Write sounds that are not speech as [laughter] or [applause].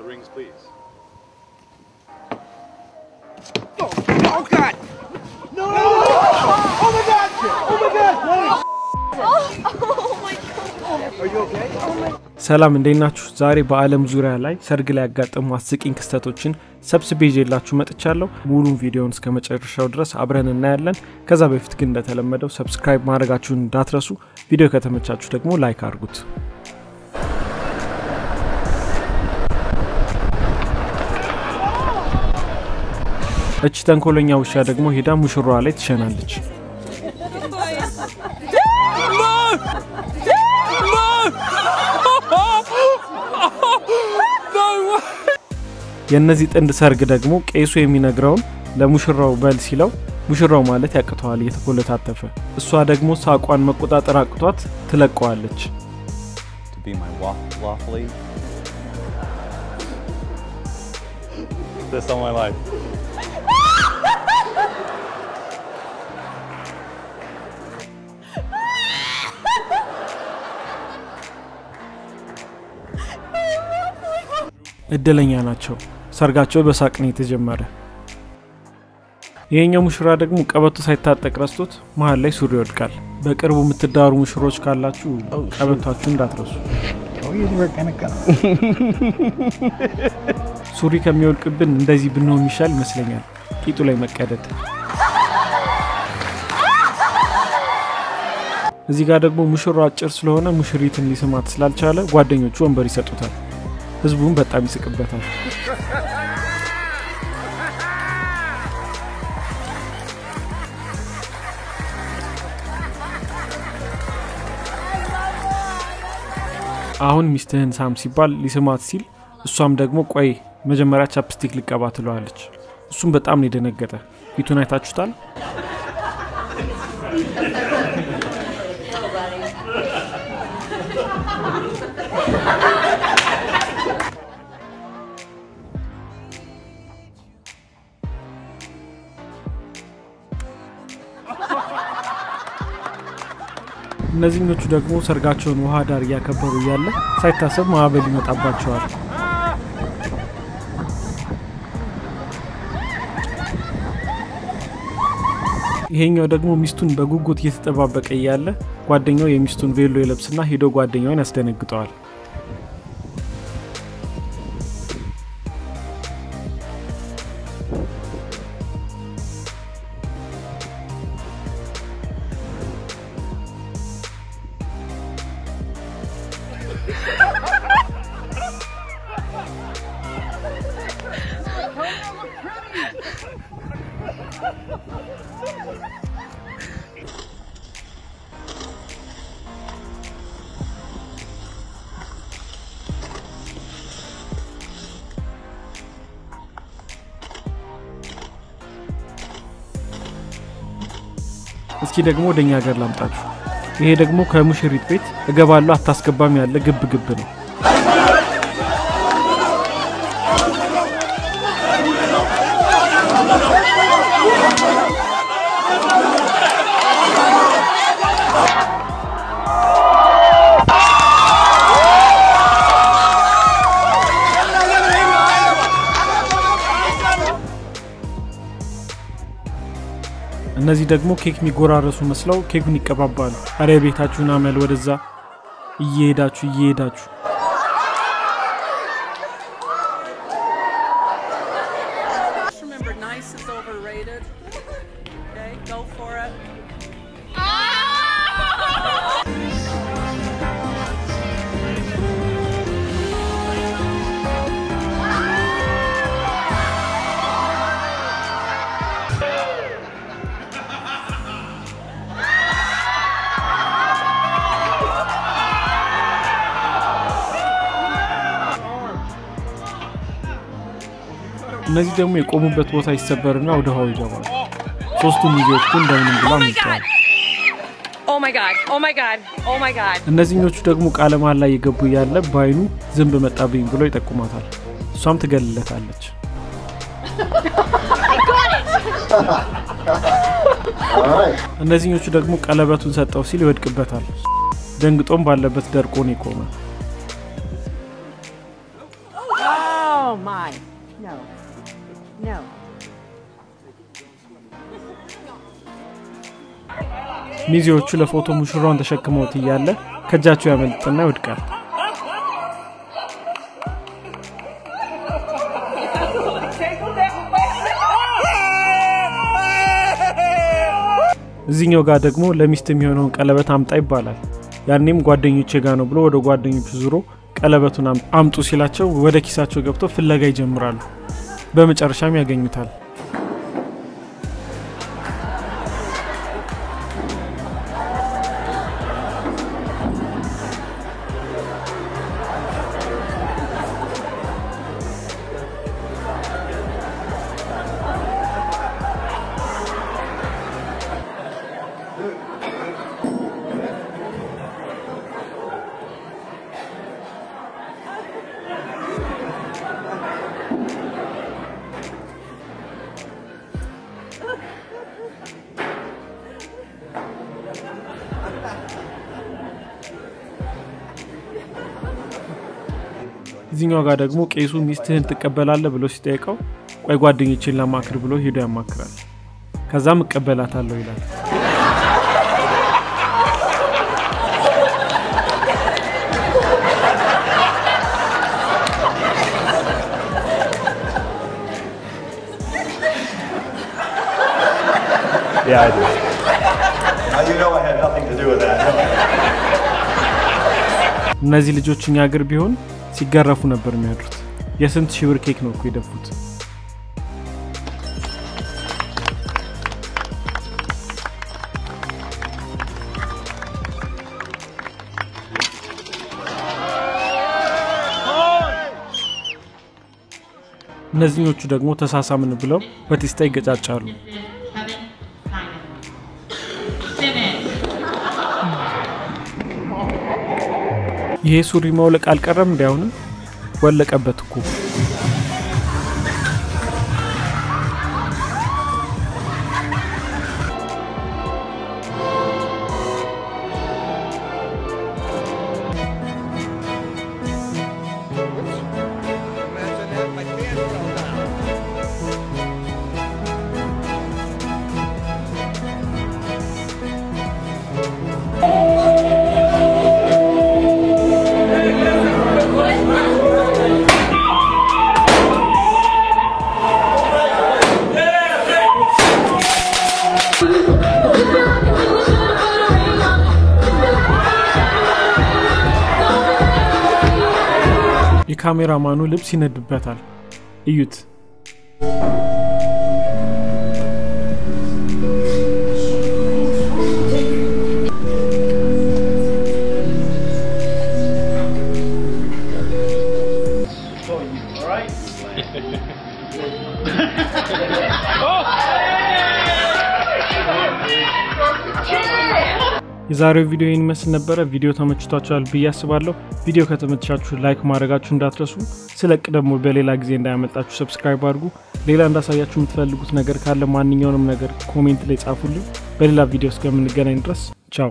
The rings, please. Oh God! No! Oh my God! Oh my God! Are you okay? ሰላም እንዴት ናችሁ? ዛሬ በዓለም ዙሪያ ላይ ሰርግ ላይ ያጋጠሙ አስቂኝ ክስተቶችን ሰብስቤ ይዤላችሁ መጥቻለሁ። ሙሉን ቪዲዮን እስከ መጨረሻው ድረስ አብረን እናያለን። ከዛ በፊት ግን እንደተለመደው subscribe ማድረጋችሁን እንዳትረሱ። ቪዲዮ ከተመቻችሁ ደግሞ like አድርጉት። እቺ ተንኮለኛ ውሻ ደግሞ ሄዳ ሙሽራዋ ላይ ትሸናለች። የእነዚህ ጥንድ ሰርግ ደግሞ ቄሱ የሚነግረውን ለሙሽራው በል ሲለው ሙሽራው ማለት ያቅተዋል እየተኮለታተፈ። እሷ ደግሞ ሳቋን መቆጣጠር አቅቷት ትለቀዋለች።. This all my life. እድለኛ ናቸው። ሰርጋቸው በሳቅ ነው የተጀመረ። ይሄኛው ሙሽራ ደግሞ ቀበቶ ሳይታጠቅ ረስቶት መሀል ላይ ሱሪ ይወድቃል። በቅርቡ የምትዳሩ ሙሽሮች ካላችሁ ቀበቷችሁ እንዳትረሱ።. ሱሪ ከሚወድቅብን እንደዚህ ብንሆን የሚሻል ይመስለኛል። ቂጡ ላይ መቀደድ። እዚህ ጋር ደግሞ ሙሽራው አጭር ስለሆነ ሙሽሪትን ሊስማት ስላልቻለ ጓደኞቹ ወንበር ይሰጡታል። ህዝቡም በጣም ይስቅበታል። አሁን ሚስትህን ሳም ሲባል ሊስማት ሲል እሷም ደግሞ ቆይ መጀመሪያ chapstick ልቀባ ትለዋለች። እሱም በጣም የደነገጠ። ፊቱን አይታችሁታል? እነዚህኞቹ ደግሞ ሰርጋቸውን ውሃ ዳር እያከበሩ እያለ ሳይታሰብ ማዕበል ይመጣባቸዋል። ይሄኛው ደግሞ ሚስቱን በጉጉት እየተጠባበቀ እያለ ጓደኛው የሚስቱን ቬሎ ይለብስና ሄዶ ጓደኛውን ያስደነግጠዋል። እስኪ ደግሞ ወደ እኛ ሀገር ላምጣችሁ። ይሄ ደግሞ ከሙሽሪት ቤት እገባለሁ አታስገባም ያለ ግብ ግብ ነው። እነዚህ ደግሞ ኬክ የሚጎራረሱ መስለው ኬኩን ይቀባባሉ። አረ የቤታችሁን አመል ወደዛ። እየሄዳችሁ እየሄዳችሁ እነዚህ ደግሞ የቆሙበት ቦታ ይሰበርና ወደ ውሃው ይገባሉ። ሶስቱም ልጆች ግን እንደምንም ብሎ አምልጠዋል። Oh my god. Oh my god. Oh my god. እነዚህኞቹ ደግሞ ቃለ መሃላ ላይ የገቡ እያለ በአይኑ ዝንብ መጣብኝ ብሎ ይጠቁማታል። እሷም ትገልለታለች። እነዚህኞቹ ደግሞ ቀለበቱን ሰጠው ሲል ይወድቅበታል። ደንግጦም ባለበት ደርቆ ነው የቆመ። Oh my. No. ሚዜዎቹ ለፎቶ ሙሽራውን ተሸክመውት እያለ ከእጃቸው ያመልጥና ይወድቃል። እዚህኛው ጋር ደግሞ ለሚስት የሚሆነውን ቀለበት አምጣ ይባላል። ያኔም ጓደኞቼ ጋ ነው ብሎ ወደ ጓደኞቹ ዙሮ ቀለበቱን አም- አምጡ ሲላቸው ወደ ኪሳቸው ገብተው ፍለጋ ይጀምራሉ። በመጨረሻም ያገኙታል። እዚህኛው ጋር ደግሞ ቄሱ ሚስትህን ትቀበላለህ ብሎ ሲጠይቀው ቆይ ጓደኞችን ላማክር ብሎ ሄዶ ያማክራል። ከዛም እቀበላታለሁ ይላል። Yeah, I do. Now you know I had nothing to do with that. እነዚህ ልጆች እኛ ሀገር ቢሆን ሲገረፉ ነበር የሚያድሩት። የስንት ሺህ ኬክ ነው እኮ የደፉት። እነዚህኞቹ ደግሞ ተሳሳምን ብለው በቴስታ ይገጫጫሉ። ይሄ ሱሪ ማውለቅ አልቀረም እንዲያውንም ወለቀበት እኮ። የካሜራማኑ ልብስ ይነድበታል። እዩት። [laughs] የዛሬው ቪዲዮ ይህን ይመስል ነበረ። ቪዲዮ ተመችቷችኋል ብዬ አስባለሁ። ቪዲዮ ከተመቻችሁ like ማድረጋችሁ እንዳትረሱ። ስለቅ ደግሞ በሌላ ጊዜ እንዳያመልጣችሁ subscribe አድርጉ። ሌላ እንዳሳያችሁ የምትፈልጉት ነገር ካለ ማንኛውንም ነገር comment ላይ ጻፉልኝ። በሌላ ቪዲዮ እስከምንገናኝ ድረስ ቻው።